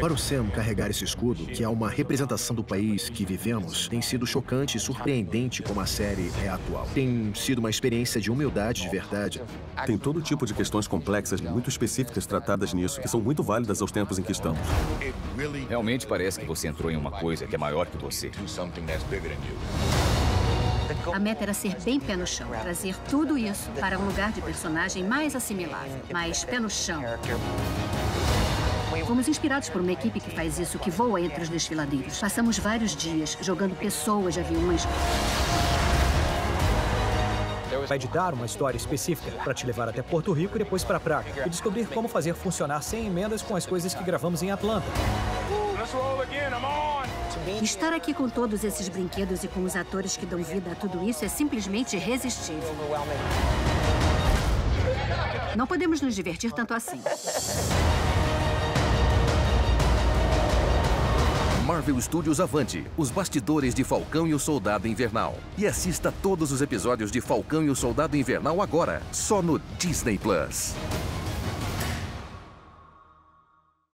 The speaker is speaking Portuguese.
Para o Sam carregar esse escudo, que é uma representação do país que vivemos, tem sido chocante e surpreendente como a série é atual. Tem sido uma experiência de humildade de verdade. Tem todo tipo de questões complexas muito específicas tratadas nisso, que são muito válidas aos tempos em que estamos. Realmente parece que você entrou em uma coisa que é maior que você. A meta era ser bem pé no chão, trazer tudo isso para um lugar de personagem mais assimilável, mais pé no chão. Fomos inspirados por uma equipe que faz isso, que voa entre os desfiladeiros. Passamos vários dias jogando pessoas de aviões. Vai te dar uma história específica para te levar até Porto Rico e depois para Praga e descobrir como fazer funcionar sem emendas com as coisas que gravamos em Atlanta. Estar aqui com todos esses brinquedos e com os atores que dão vida a tudo isso é simplesmente irresistível. Não podemos nos divertir tanto assim. Marvel Studios Avante, os bastidores de Falcão e o Soldado Invernal. E assista todos os episódios de Falcão e o Soldado Invernal agora, só no Disney Plus.